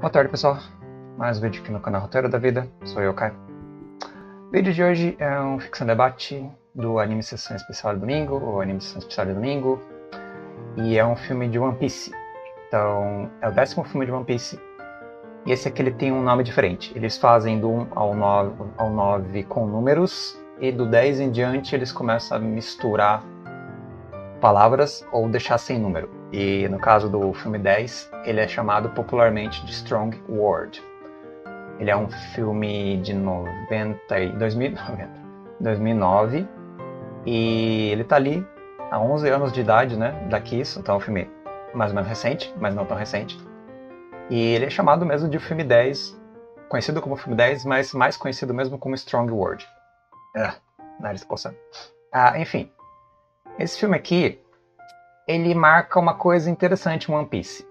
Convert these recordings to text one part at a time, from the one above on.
Boa tarde, pessoal. Mais um vídeo aqui no canal Roteiro da Vida. Sou eu, Caio. O vídeo de hoje é um ficção debate do anime Sessão Especial de Domingo, ou anime Sessão Especial de Domingo, e é um filme de One Piece. Então, é o décimo filme de One Piece, e esse aqui ele tem um nome diferente. Eles fazem do 1 ao 9, ao 9 com números, e do 10 em diante eles começam a misturar palavras ou deixar sem número. E no caso do filme 10, ele é chamado popularmente de Strong World. Ele é um filme de 90 e 2090, 2009 e ele tá ali há 11 anos de idade, né? Daqui isso, então é um filme mais ou menos recente, mas não tão recente. E ele é chamado mesmo de filme 10, conhecido como filme 10, mas mais conhecido mesmo como Strong World. É, nariz coçando. Ah, enfim, esse filme aqui, ele marca uma coisa interessante em One Piece.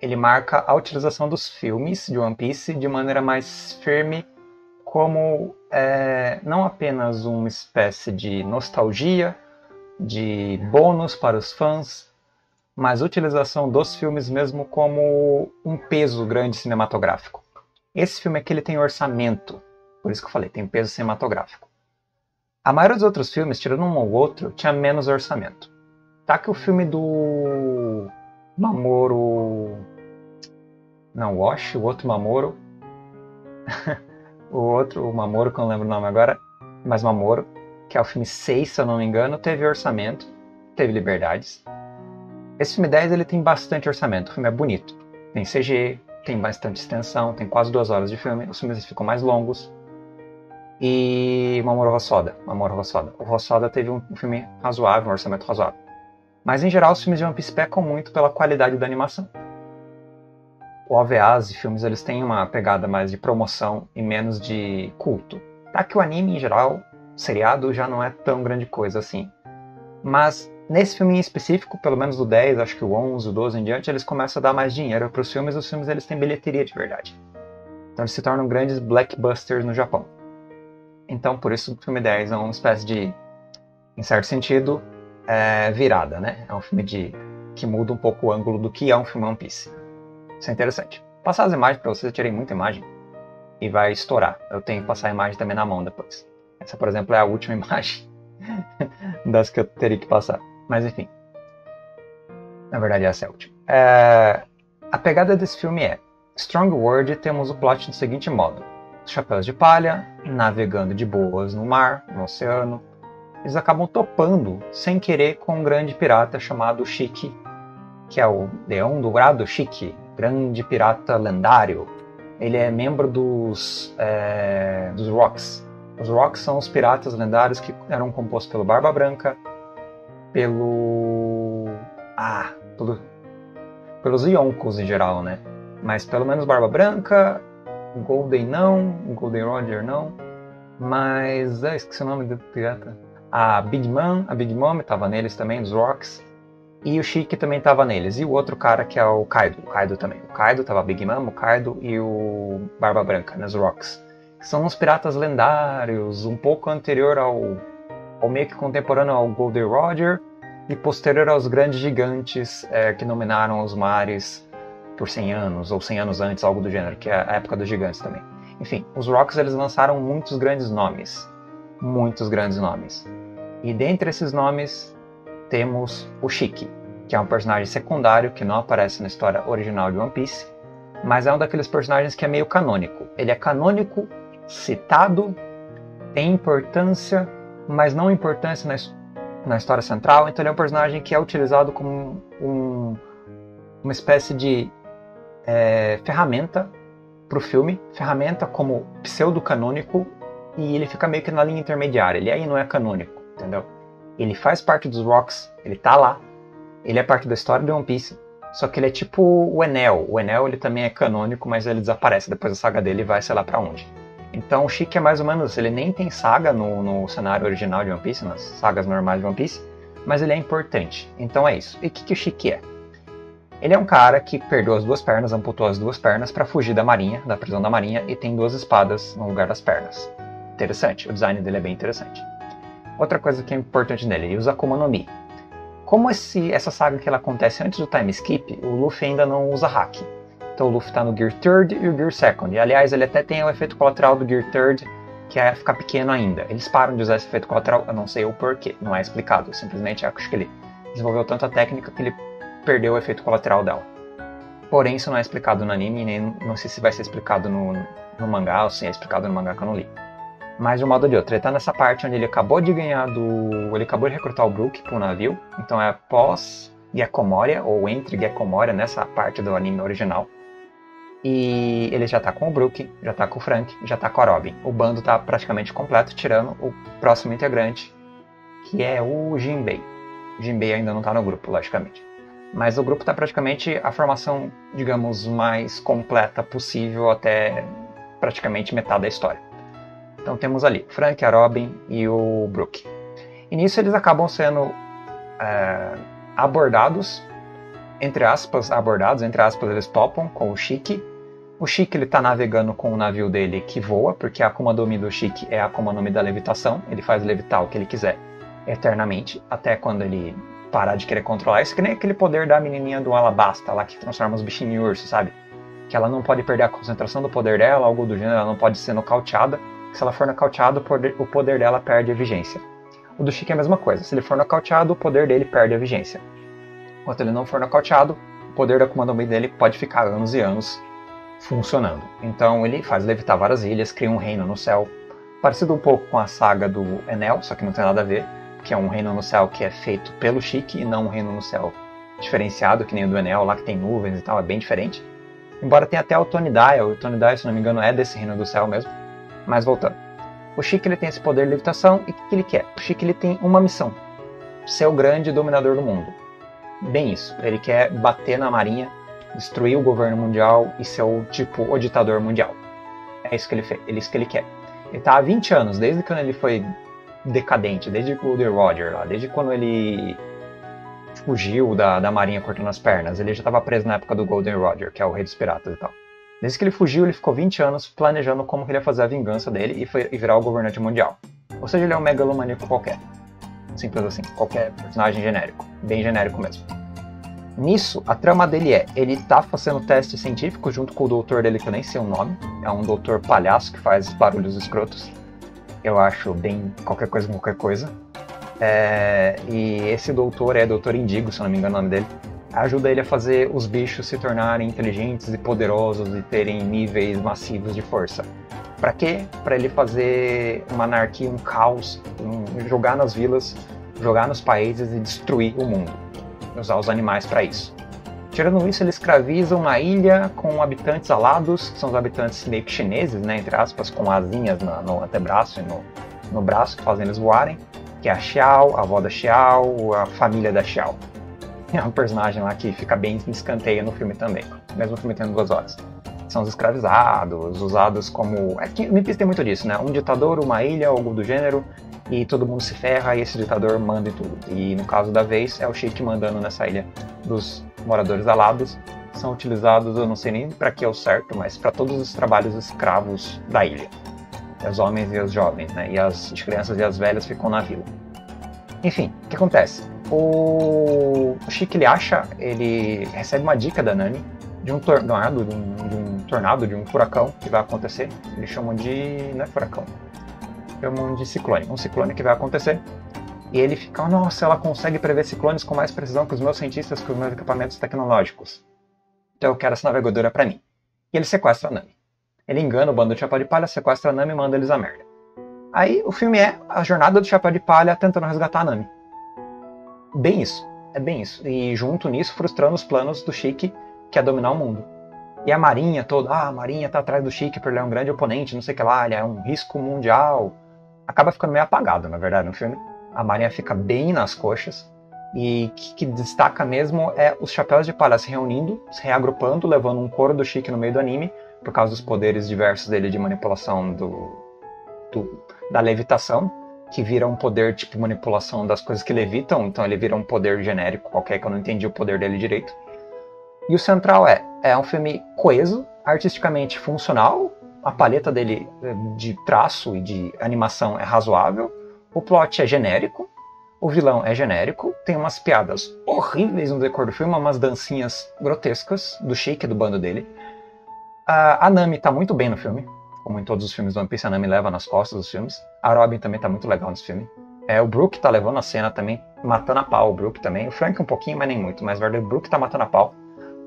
Ele marca a utilização dos filmes de One Piece de maneira mais firme, como é, não apenas uma espécie de nostalgia, de bônus para os fãs, mas utilização dos filmes mesmo como um peso grande cinematográfico. Esse filme aqui ele tem orçamento, por isso que eu falei, tem peso cinematográfico. A maioria dos outros filmes, tirando um ou outro, tinha menos orçamento. Tá que o filme do Mamoru. Não, Wash, o outro Mamoru. o outro, o Mamoru, que eu não lembro o nome agora, mas Mamoru, que é o filme 6, se eu não me engano, teve orçamento, teve liberdades. Esse filme 10 ele tem bastante orçamento, o filme é bonito. Tem CG, tem bastante extensão, tem quase duas horas de filme, os filmes ficam mais longos e Mamoru Hosoda. Mamoru Hosoda. O Hosoda teve um filme razoável, um orçamento razoável. Mas em geral os filmes de One Piece pecam muito pela qualidade da animação. O OVAs e filmes eles têm uma pegada mais de promoção e menos de culto. Tá que o anime em geral, seriado, já não é tão grande coisa assim. Mas nesse filme em específico, pelo menos do 10, acho que o 11, o 12 em diante, eles começam a dar mais dinheiro para os filmes e os filmes eles têm bilheteria de verdade. Então eles se tornam grandes blockbusters no Japão. Então, por isso, o filme 10 é uma espécie de, em certo sentido, é, virada, né? É um filme de que muda um pouco o ângulo do que é um filme One Piece. Isso é interessante. Passar as imagens para vocês, eu tirei muita imagem e vai estourar. Eu tenho que passar a imagem também na mão depois. Essa, por exemplo, é a última imagem das que eu teria que passar. Mas enfim. Na verdade, essa é a última. É... A pegada desse filme é: Strong World temos o plot do seguinte modo chapéus de palha, navegando de boas no mar, no oceano. Eles acabam topando, sem querer, com um grande pirata chamado Chique, que é o Leão Dourado Chique, grande pirata lendário. Ele é membro dos, é, dos Rocks. Os Rocks são os piratas lendários que eram compostos pelo Barba Branca, pelo. Ah, pelo, pelos Yonkos em geral, né? Mas pelo menos Barba Branca, Golden não, Golden Roger não, mas ah, esqueci o nome do pirata. A Big Man, a Big Mom estava neles também, dos Rocks. E o Chique também estava neles. E o outro cara que é o Kaido, o Kaido também. O Kaido tava a Big Mom, o Kaido e o Barba Branca, nos Rocks. Que são uns piratas lendários, um pouco anterior ao, ao meio que contemporâneo ao Golden Roger e posterior aos grandes gigantes é, que dominaram os mares por 100 anos, ou 100 anos antes, algo do gênero, que é a época dos gigantes também. Enfim, os Rocks eles lançaram muitos grandes nomes. Muitos grandes nomes. E dentre esses nomes temos o Shiki, que é um personagem secundário que não aparece na história original de One Piece, mas é um daqueles personagens que é meio canônico. Ele é canônico, citado, tem importância, mas não importância na, na história central, então ele é um personagem que é utilizado como um, uma espécie de é, ferramenta para o filme, ferramenta como pseudo-canônico, e ele fica meio que na linha intermediária. Ele aí não é canônico, entendeu? Ele faz parte dos Rocks, ele tá lá, ele é parte da história do One Piece, só que ele é tipo o Enel. O Enel ele também é canônico, mas ele desaparece depois da saga dele e vai sei lá para onde. Então o Chique é mais ou menos, ele nem tem saga no, no cenário original de One Piece, nas sagas normais de One Piece, mas ele é importante. Então é isso. E o que, que o Chique é? Ele é um cara que perdeu as duas pernas, amputou as duas pernas para fugir da marinha, da prisão da marinha, e tem duas espadas no lugar das pernas. Interessante, o design dele é bem interessante. Outra coisa que é importante nele, ele usa Akuma no Mi. Como esse, essa saga que ela acontece antes do time skip, o Luffy ainda não usa hack. Então o Luffy tá no Gear Third e o Gear Second. E aliás, ele até tem o efeito colateral do Gear Third, que é ficar pequeno ainda. Eles param de usar esse efeito colateral, eu não sei o porquê, não é explicado. Simplesmente acho que ele desenvolveu tanta técnica que ele perdeu o efeito colateral dela. Porém, isso não é explicado no anime, nem não sei se vai ser explicado no, no mangá ou se é explicado no mangá que eu não li. Mas de um modo ou de outro, ele tá nessa parte onde ele acabou de ganhar do. Ele acabou de recrutar o Brook pro navio. Então é pós Gekkomoria, ou entre Gekkomoria, nessa parte do anime original. E ele já tá com o Brook, já tá com o Frank, já tá com a Robin. O bando tá praticamente completo, tirando o próximo integrante, que é o Jinbei. Jinbei ainda não tá no grupo, logicamente. Mas o grupo tá praticamente a formação, digamos, mais completa possível até praticamente metade da história. Então temos ali Frank, a Robin e o Brook. E nisso eles acabam sendo é, abordados, entre aspas, abordados, entre aspas, eles topam com o Chique. O Chique ele tá navegando com o navio dele que voa, porque a Akuma do Chique é a Akuma no da levitação. Ele faz levitar o que ele quiser eternamente, até quando ele parar de querer controlar. Isso que nem aquele poder da menininha do Alabasta lá que transforma os bichinhos em urso, sabe? Que ela não pode perder a concentração do poder dela, algo do gênero, ela não pode ser nocauteada se ela for nocauteada, o poder dela perde a vigência. O do Chique é a mesma coisa. Se ele for nocauteado, o poder dele perde a vigência. Enquanto ele não for nocauteado, o poder da Comando Mi dele pode ficar anos e anos funcionando. Então ele faz levitar várias ilhas, cria um reino no céu, parecido um pouco com a saga do Enel, só que não tem nada a ver, que é um reino no céu que é feito pelo Chique e não um reino no céu diferenciado, que nem o do Enel, lá que tem nuvens e tal, é bem diferente. Embora tenha até o Tony Dial, o Tony Dial, se não me engano, é desse reino do céu mesmo. Mas voltando. O Chique ele tem esse poder de levitação e o que ele quer? O Chique ele tem uma missão: ser o grande dominador do mundo. Bem isso. Ele quer bater na marinha, destruir o governo mundial e ser o tipo o ditador mundial. É isso que ele fez, é isso que ele quer. Ele tá há 20 anos, desde quando ele foi decadente, desde o Golden Roger lá, desde quando ele fugiu da, da marinha cortando as pernas. Ele já estava preso na época do Golden Roger, que é o rei dos piratas e tal. Desde que ele fugiu, ele ficou 20 anos planejando como ele ia fazer a vingança dele e, foi, e virar o governante mundial. Ou seja, ele é um megalomaníaco qualquer. Simples assim, qualquer personagem genérico. Bem genérico mesmo. Nisso, a trama dele é, ele tá fazendo teste científico junto com o doutor dele, que eu nem sei o nome. É um doutor palhaço que faz barulhos escrotos. Eu acho bem qualquer coisa qualquer coisa. É, e esse doutor é doutor Indigo, se não me engano o nome dele ajuda ele a fazer os bichos se tornarem inteligentes e poderosos e terem níveis massivos de força. Para quê? Para ele fazer uma anarquia, um caos, um, jogar nas vilas, jogar nos países e destruir o mundo. Usar os animais para isso. Tirando isso, ele escraviza uma ilha com habitantes alados, que são os habitantes meio que chineses, né, entre aspas, com asinhas no, no antebraço e no, no braço que fazem eles voarem, que é a Xiao, a avó da Xiao, a família da Xiao. É um personagem lá que fica bem em escanteio no filme também, mesmo o filme tendo duas horas. São os escravizados, usados como. É que muito disso, né? Um ditador, uma ilha, algo do gênero, e todo mundo se ferra e esse ditador manda em tudo. E no caso da vez, é o Sheik mandando nessa ilha dos moradores alados. São utilizados, eu não sei nem para que é o certo, mas para todos os trabalhos escravos da ilha. Os homens e os jovens, né? E as crianças e as velhas ficam na vila. Enfim, o que acontece? O, Chique ele acha, ele recebe uma dica da Nani de um tornado, de um, de um, tornado, de um furacão que vai acontecer. Eles chamam de. não é furacão. Chamam de ciclone. Um ciclone que vai acontecer. E ele fica, nossa, ela consegue prever ciclones com mais precisão que os meus cientistas, com os meus equipamentos tecnológicos. Então eu quero essa navegadora para mim. E ele sequestra a Nami. Ele engana o bando de Chapéu de Palha, sequestra a Nami e manda eles a merda. Aí o filme é a jornada do Chapéu de Palha tentando resgatar a Nami. Bem isso. É bem isso. E junto nisso, frustrando os planos do Chique, que é dominar o mundo. E a Marinha toda, ah, a Marinha tá atrás do Chique porque ele é um grande oponente, não sei o que lá, ele é um risco mundial. Acaba ficando meio apagado, na verdade, no filme. A Marinha fica bem nas coxas. E que, que, destaca mesmo é os chapéus de palha se reunindo, se reagrupando, levando um coro do Chique no meio do anime, por causa dos poderes diversos dele de manipulação do, do da levitação que vira um poder tipo manipulação das coisas que levitam, então ele vira um poder genérico qualquer que eu não entendi o poder dele direito. E o central é, é um filme coeso, artisticamente funcional, a paleta dele eh, de traço e de animação é razoável, o plot é genérico, o vilão é genérico, tem umas piadas horríveis no decor do filme, umas dancinhas grotescas do Shake do bando dele. a Nami tá muito bem no filme. Como em todos os filmes do One Piece, a Nami leva nas costas os filmes. A Robin também tá muito legal nesse filme. É, o Brook tá levando a cena também, matando a pau o Brook também. O Frank um pouquinho, mas nem muito. Mas o Brook tá matando a pau.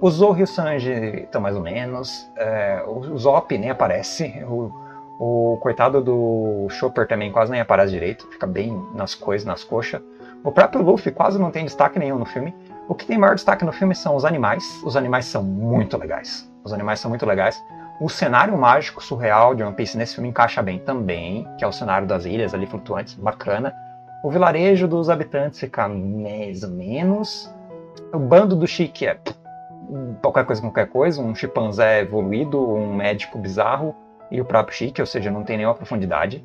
O Zorro e o Sanji estão mais ou menos. É, o Zop nem aparece. O, o coitado do Chopper também quase nem aparece direito. Fica bem nas coisas, nas coxas. O próprio Luffy quase não tem destaque nenhum no filme. O que tem maior destaque no filme são os animais. Os animais são muito legais. Os animais são muito legais. O cenário mágico surreal de One Piece nesse filme encaixa bem também, que é o cenário das ilhas ali flutuantes, bacana. O vilarejo dos habitantes fica mais ou menos. O bando do Chique é qualquer coisa, qualquer coisa, um chimpanzé evoluído, um médico bizarro e o próprio Chique, ou seja, não tem nenhuma profundidade.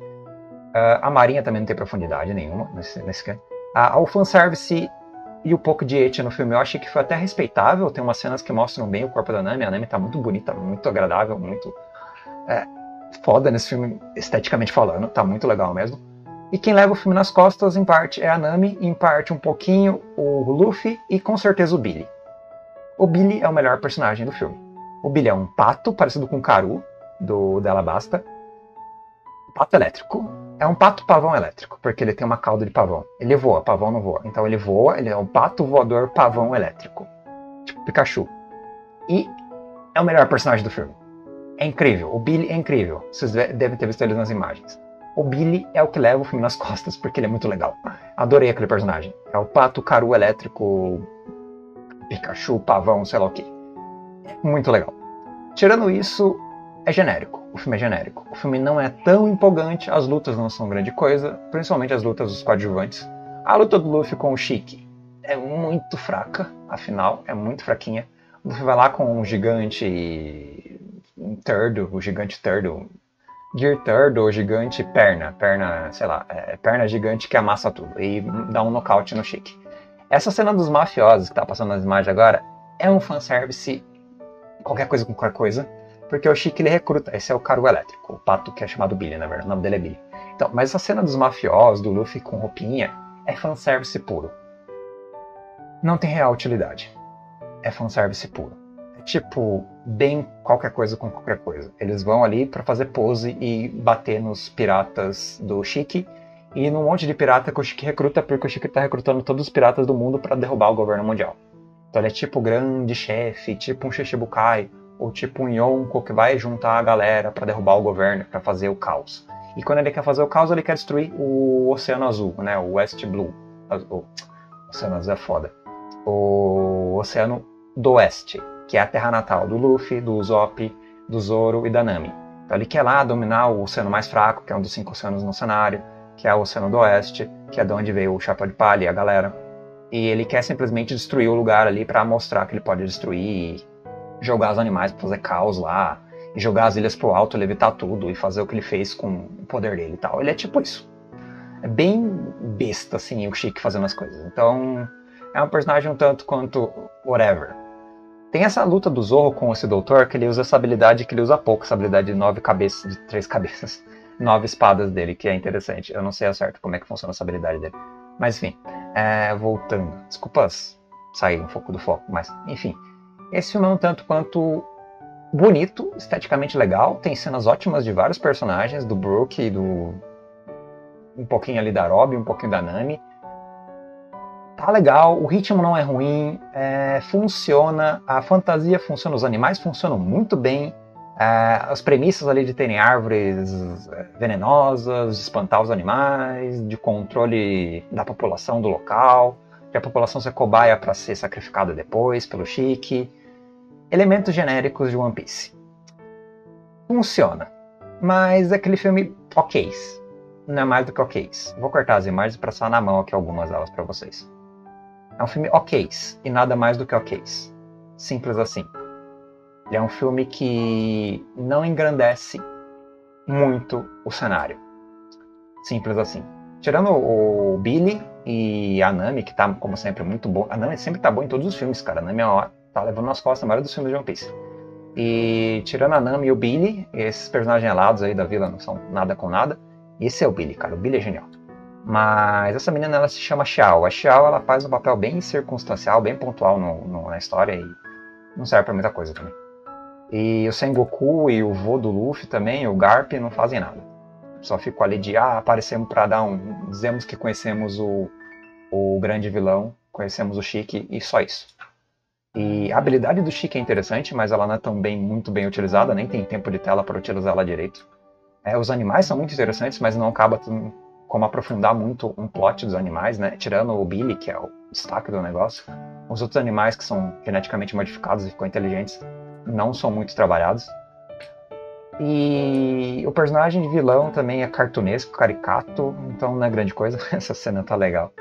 Uh, a Marinha também não tem profundidade nenhuma nesse, nesse uh, o fanservice e o pouco de Etia no filme eu achei que foi até respeitável. Tem umas cenas que mostram bem o corpo da Nami. A Nami tá muito bonita, muito agradável, muito é, foda nesse filme, esteticamente falando. Tá muito legal mesmo. E quem leva o filme nas costas, em parte, é a Nami, em parte um pouquinho o Luffy e com certeza o Billy. O Billy é o melhor personagem do filme. O Billy é um pato, parecido com o Karu, do Della Basta. Pato elétrico. É um pato pavão elétrico, porque ele tem uma cauda de pavão. Ele voa, pavão não voa. Então ele voa, ele é um pato voador pavão elétrico. Tipo Pikachu. E é o melhor personagem do filme. É incrível. O Billy é incrível. Vocês devem ter visto ele nas imagens. O Billy é o que leva o filme nas costas, porque ele é muito legal. Adorei aquele personagem. É o pato caru elétrico Pikachu, pavão, sei lá o que. Muito legal. Tirando isso, é genérico. O filme é genérico. O filme não é tão empolgante, as lutas não são grande coisa, principalmente as lutas dos coadjuvantes. A luta do Luffy com o Shiki é muito fraca, afinal, é muito fraquinha. O Luffy vai lá com um gigante um turdo, o gigante turdo, Gear Turtle, gigante perna, perna, sei lá, é, perna gigante que amassa tudo e dá um nocaute no Shiki. Essa cena dos mafiosos que tá passando nas imagens agora é um fanservice, qualquer coisa com qualquer coisa, porque o Chique ele recruta, esse é o Caru Elétrico, o pato que é chamado Billy, na verdade, o nome dele é Billy. Então, mas essa cena dos mafiosos, do Luffy com roupinha, é fanservice puro. Não tem real utilidade. É fanservice puro. É tipo, bem qualquer coisa com qualquer coisa. Eles vão ali para fazer pose e bater nos piratas do Chique e num monte de pirata que o Chique recruta, porque o Chique tá recrutando todos os piratas do mundo para derrubar o governo mundial. Então ele é tipo grande chefe, tipo um Shichibukai, ou tipo um Yonko que vai juntar a galera para derrubar o governo, para fazer o caos. E quando ele quer fazer o caos, ele quer destruir o Oceano Azul, né? O West Blue. O Oceano Azul é foda. O Oceano do Oeste, que é a terra natal do Luffy, do Usopp, do Zoro e da Nami. Então ele quer lá dominar o oceano mais fraco, que é um dos cinco oceanos no cenário, que é o Oceano do Oeste, que é de onde veio o Chapéu de Palha e a galera. E ele quer simplesmente destruir o lugar ali para mostrar que ele pode destruir jogar os animais pra fazer caos lá, e jogar as ilhas pro alto, levitar tudo, e fazer o que ele fez com o poder dele e tal. Ele é tipo isso. É bem besta, assim, o Chique fazendo as coisas. Então, é um personagem um tanto quanto whatever. Tem essa luta do Zorro com esse doutor, que ele usa essa habilidade que ele usa pouco, essa habilidade de nove cabeças, de três cabeças, nove espadas dele, que é interessante. Eu não sei ao certo como é que funciona essa habilidade dele. Mas enfim, é, voltando. Desculpas sair um pouco do foco, mas enfim. Esse filme é um tanto quanto bonito, esteticamente legal, tem cenas ótimas de vários personagens, do Brook e do. um pouquinho ali da Robin, um pouquinho da Nami. Tá legal, o ritmo não é ruim, é, funciona, a fantasia funciona, os animais funcionam muito bem, é, as premissas ali de terem árvores é, venenosas, de espantar os animais, de controle da população do local, de a população ser cobaia para ser sacrificada depois pelo Chique elementos genéricos de One Piece. Funciona, mas é aquele filme ok. Não é mais do que ok. Vou cortar as imagens para passar na mão aqui algumas delas para vocês. É um filme ok e nada mais do que ok. Simples assim. Ele é um filme que não engrandece muito o cenário. Simples assim. Tirando o Billy e a Nami, que tá, como sempre, muito bom. A Nami sempre tá boa em todos os filmes, cara. A Nami é uma tá levando nas costas a maioria dos filmes de One Piece. E tirando a Nami e o Billy, esses personagens alados aí da vila não são nada com nada. Esse é o Billy, cara. O Billy é genial. Mas essa menina ela se chama Xiao. A Xiao ela faz um papel bem circunstancial, bem pontual no, no, na história e não serve para muita coisa também. E o Sengoku e o vô do Luffy também, o Garp, não fazem nada. Só ficou ali de, ah, aparecemos para dar um. Dizemos que conhecemos o, o grande vilão, conhecemos o Chique e só isso. E a habilidade do Chique é interessante, mas ela não é tão bem, muito bem utilizada, nem tem tempo de tela para utilizá-la direito. É, os animais são muito interessantes, mas não acaba como aprofundar muito um plot dos animais, né? Tirando o Billy, que é o destaque do negócio. Os outros animais que são geneticamente modificados e ficam inteligentes não são muito trabalhados. E o personagem de vilão também é cartunesco, caricato, então não é grande coisa. Essa cena tá legal.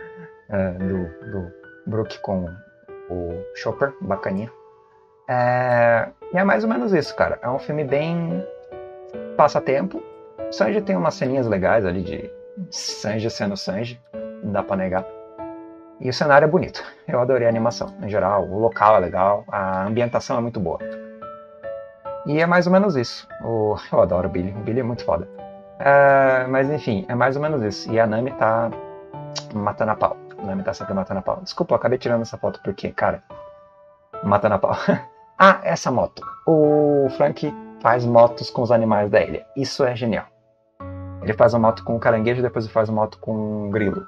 É, do, do Brook com o Chopper, bacaninha. É, e é mais ou menos isso, cara. É um filme bem passatempo. Sanji tem umas ceninhas legais ali de Sanji sendo Sanji, não dá pra negar. E o cenário é bonito. Eu adorei a animação, em geral. O local é legal, a ambientação é muito boa. E é mais ou menos isso. O... Eu adoro o Billy, o Billy é muito foda. É... Mas enfim, é mais ou menos isso. E a Nami tá matando a pau. A Nami tá sempre matando a pau. Desculpa, eu acabei tirando essa foto porque, cara, matando a pau. ah, essa moto. O Frank faz motos com os animais da ilha. Isso é genial. Ele faz uma moto com um caranguejo, depois ele faz uma moto com um grilo.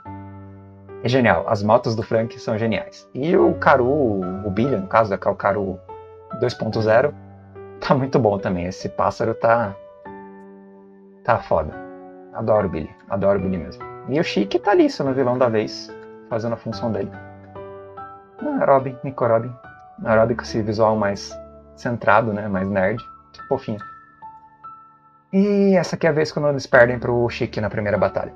É genial. As motos do Frank são geniais. E o Caru, o Billy, no caso, é o Caru 2.0, tá muito bom também. Esse pássaro tá. tá foda. Adoro Billy. Adoro Billy mesmo. E o Chique tá ali, sendo vilão da vez, fazendo a função dele. Ah, Robin, Nico Robin. A Robin com esse visual mais centrado, né? Mais nerd. Fofinho. E essa aqui é a vez quando eles perdem pro Chique na primeira batalha.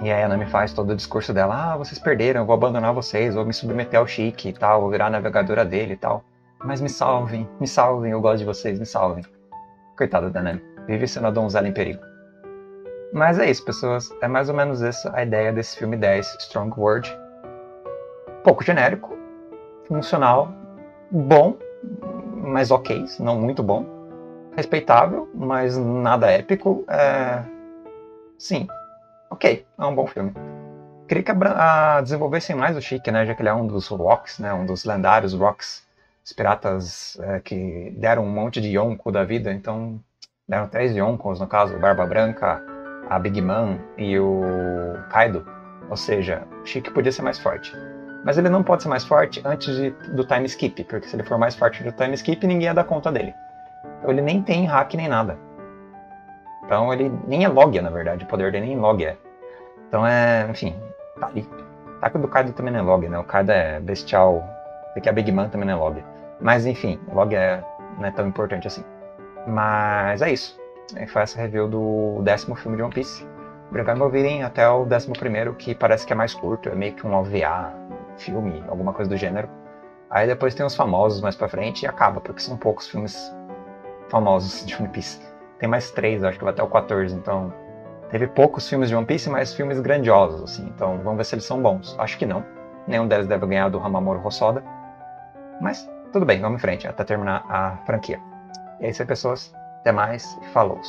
E aí a Nami faz todo o discurso dela, ah, vocês perderam, eu vou abandonar vocês, vou me submeter ao Chique e tal, vou virar navegadora dele e tal. Mas me salvem, me salvem, eu gosto de vocês, me salvem. Coitada da Nami, vive sendo a donzela em perigo. Mas é isso, pessoas, é mais ou menos essa a ideia desse filme 10, Strong Word. Pouco genérico, funcional, bom, mas ok, não muito bom. Respeitável, mas nada épico. É... Sim, ok, é um bom filme. Queria que a, a desenvolvessem mais o Chique, né? Já que ele é um dos rocks, né? Um dos lendários rocks. Os piratas é, que deram um monte de Yonko da vida, então deram três Yonkos, no caso, Barba Branca, a Big Man e o Kaido. Ou seja, o Chique podia ser mais forte. Mas ele não pode ser mais forte antes de, do time skip, porque se ele for mais forte do time skip, ninguém ia dar conta dele. Então ele nem tem hack nem nada. Então ele nem é Logia, na verdade. O poder dele nem Logia é. Então é, enfim, tá ali. O do Kaido também não é Logia, né? O Kaido é bestial, porque a Big Man também não é Logia. Mas enfim, Logia é, não é tão importante assim. Mas é isso. Foi essa review do décimo filme de One Piece. Obrigado por ouvirem até o décimo primeiro, que parece que é mais curto, é meio que um OVA, filme, alguma coisa do gênero. Aí depois tem os famosos mais pra frente e acaba, porque são poucos filmes famosos de One Piece. Tem mais três, acho que vai até o 14, então. Teve poucos filmes de One Piece, mas filmes grandiosos, assim. Então vamos ver se eles são bons. Acho que não. Nenhum deles deve ganhar do Hamamoto Hosoda. Mas tudo bem, vamos em frente, até terminar a franquia. E é isso aí, pessoas. Até mais e falou!